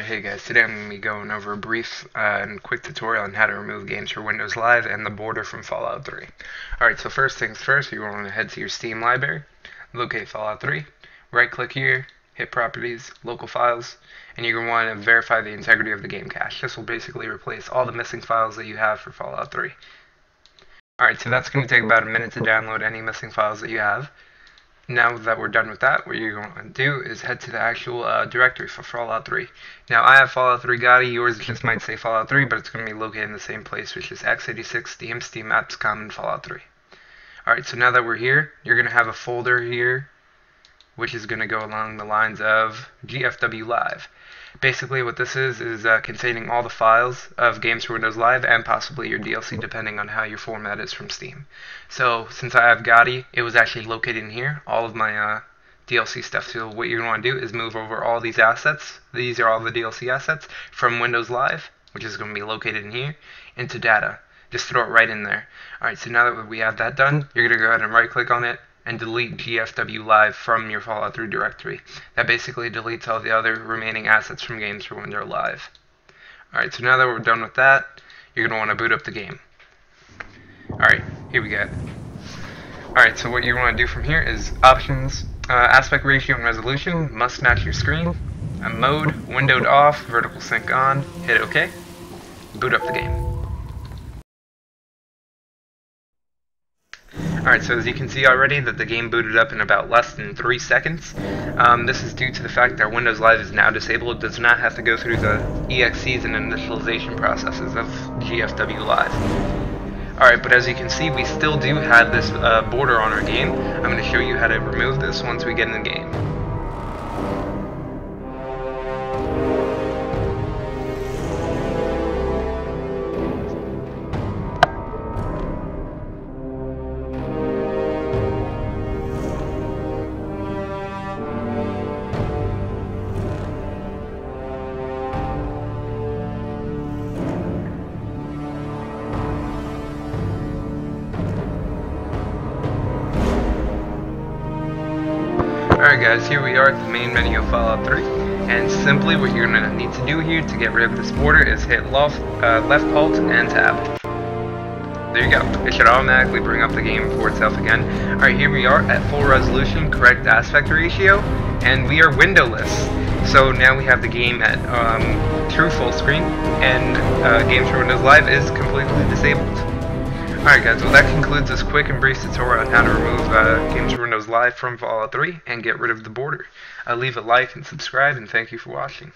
Alright, hey guys, today I'm going to be going over a brief uh, and quick tutorial on how to remove games for Windows Live and the border from Fallout 3. Alright, so first things first, you want to head to your Steam library, locate Fallout 3, right click here, hit Properties, Local Files, and you're going to want to verify the integrity of the game cache. This will basically replace all the missing files that you have for Fallout 3. Alright, so that's going to take about a minute to download any missing files that you have. Now that we're done with that, what you're going to do is head to the actual uh, directory for Fallout 3. Now, I have Fallout 3 GOTY, yours just might say Fallout 3, but it's going to be located in the same place, which is x86, Steam, Steam Apps, Common, Fallout 3. Alright, so now that we're here, you're going to have a folder here, which is going to go along the lines of GFW Live. Basically, what this is is uh, containing all the files of games for Windows Live and possibly your DLC, depending on how your format is from Steam. So, since I have GOTY, it was actually located in here, all of my uh, DLC stuff. So, what you're going to want to do is move over all these assets. These are all the DLC assets from Windows Live, which is going to be located in here, into data. Just throw it right in there. Alright, so now that we have that done, you're going to go ahead and right click on it, and delete GFW Live from your Fallout 3 directory. That basically deletes all the other remaining assets from games for Windows live. Alright, so now that we're done with that, you're going to want to boot up the game. Alright, here we go. Alright, so what you want to do from here is options, uh, aspect ratio and resolution must match your screen, mode, windowed off, vertical sync on, hit OK, boot up the game. Alright, so as you can see already that the game booted up in about less than 3 seconds. Um, this is due to the fact that Windows Live is now disabled. It does not have to go through the EXEs and initialization processes of GFW Live. Alright, but as you can see, we still do have this uh, border on our game. I'm going to show you how to remove this once we get in the game. Alright guys, here we are at the main menu of Fallout 3, and simply what you're going to need to do here to get rid of this border is hit left, uh, left alt and tab. There you go. It should automatically bring up the game for itself again. Alright, here we are at full resolution, correct aspect ratio, and we are windowless. So now we have the game at um, true full screen, and uh, Games for Windows Live is completely disabled. Alright guys, well that concludes this quick and brief tutorial on how to remove uh, Games Windows Live from Fallout 3 and get rid of the border. Uh, leave a like and subscribe and thank you for watching.